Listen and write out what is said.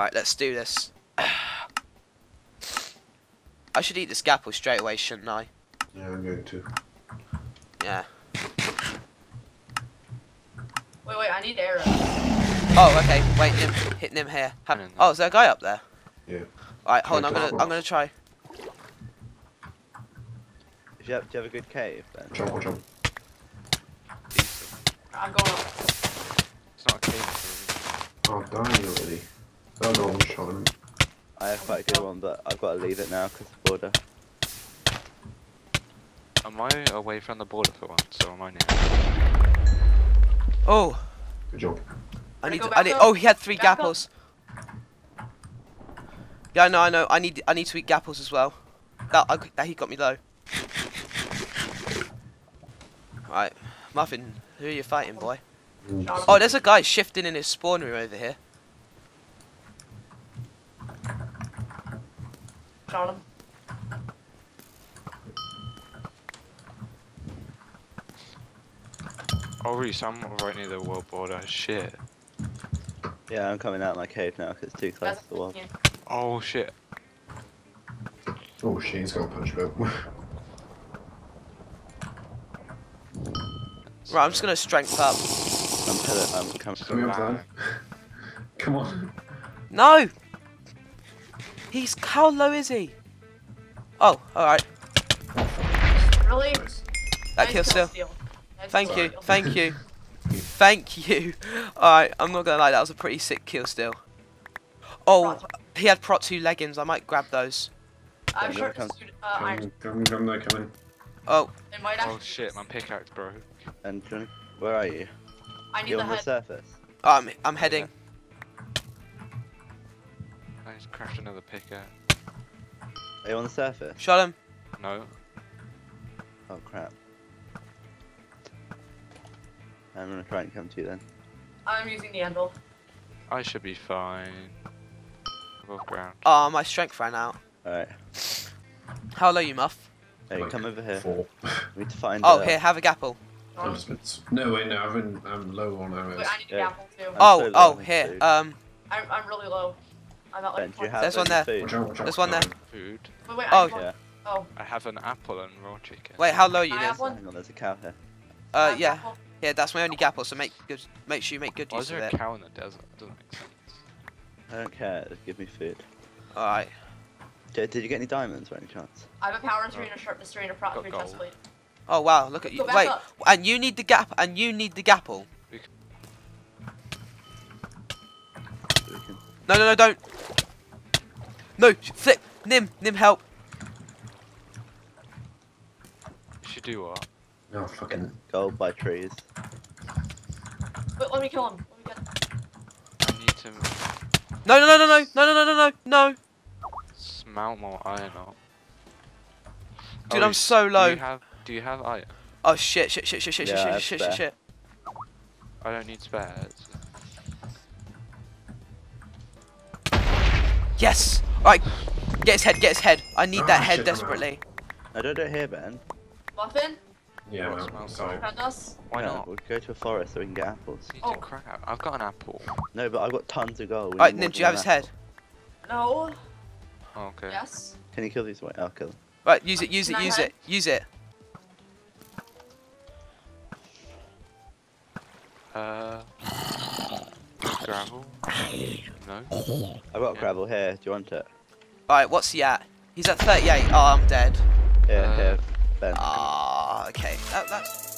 Right, let's do this. I should eat this gapple straight away, shouldn't I? Yeah, I'm going to. Yeah. Wait, wait, I need arrows. Oh, okay. Wait, Nim, hit Nim here. Ha- No, no. oh, is there a guy up there? Yeah. Alright, hold on. I'm gonna, I'm gonna try. If you have, do you have a good cave then? Jump, watch out. I'm going up. It's not a cave. Oh, dying already. Oh no, I'm shot him. I have quite a good one, but I've got to leave it now because the border. Am I away from the border for once, or am I near? Oh, Good job. I need. To, I need. up? Oh, he had three Back up? gapples. Yeah, I know. I know. I need. I need to eat gapples as well. That, I, that he got me low. Right, Muffin, who are you fighting, boy? Shot him. Oh, there's a guy shifting in his spawn room over here. Shot him. Oh, Reese, I'm right near the world border. Shit. Yeah, I'm coming out of my cave now because it's too close Guys, to the wall. yeah. Oh shit. Oh shit, he's got a punch bow. Right, I'm just gonna strength up. I'm pillar, I'm coming. Come here. Come on. No. He's how low is he? Oh, all right. Really? That Nice kill still. steal. Nice Thank you, steal. thank you, thank you. Alright, I'm not gonna lie, that was a pretty sick kill still. Oh, he had Prot 2 leggings, I might grab those. I'm sure come- uh. Come, come, come, there, come in. Oh, might Oh shit, my pickaxe broke. And do where are you? I need You're the on the head. surface. I'm, I'm heading. I just crashed another pickaxe. Are you on the surface? Shot him. No. Oh crap. I'm gonna try and come to you then. I'm using the anvil. I should be fine. Above ground. Oh, my strength ran out. Alright. How low you, Muff? Hey, Like come over here. Four. We need to find. Oh, uh, here, have a gapple. Shot No, wait, no, I'm, in, I'm low on arrows. Wait, I need a Yeah. gapple too. I'm Oh, so oh, here, food. um, I'm, I'm really low. I'm at like. Ben, you 20. have There's one there. Food? out, watch out. There's one there. Food. Wait, wait, Oh. I need one. Yeah. Oh, I have an apple and raw chicken. wait, how low are you, I Nim? have one. Hang on, there's a cow here. Uh, yeah, gapple. yeah, that's my only gapple, so make good, make sure you make good Why use is of there a cow in the desert? doesn't make sense. I don't care. Just give me food. Alright. Did, did you get any diamonds by any chance? I have a power and a sharp the and a prop Got three chest plate. Oh, wow, look at you. Go Wait, up. and you need the gap, and you need the gapple. No, no, no, don't. No, sh- flip. Nim, Nim, help. You should do what? No, fucking. Gold by trees. Wait, let me kill him. Let me get him. I need to No, no, no, no, no, no, no, no, no, no. smelt more iron up. Dude, Oh, I'm so low. Do you have, do you have iron? Oh shit, shit, shit, shit, shit, Yeah, shit, that's shit, shit, shit. I don't need spares. Yes. Alright, get his head, get his head. I need that Ah, head shit, desperately. I don't do it here, Ben. Muffin? Yeah, What man. smells Sorry. Defend us? Why Yeah, not? We'll go to a forest so we can get apples. Oh. crap. I've got an apple. No, but I've got tons of gold. We Alright, need more Nim, do you have his that. head? No. Oh, okay. Yes. Can you kill these? Wait, I'll kill them. Right, use it, use it, I use have it, use it. Uh, gravel? No. I've got Yeah. gravel here. Do you want it? Alright, what's he at? He's at 38. Oh, I'm dead. Yeah, Uh, here, Ben. Ah, okay. That, that's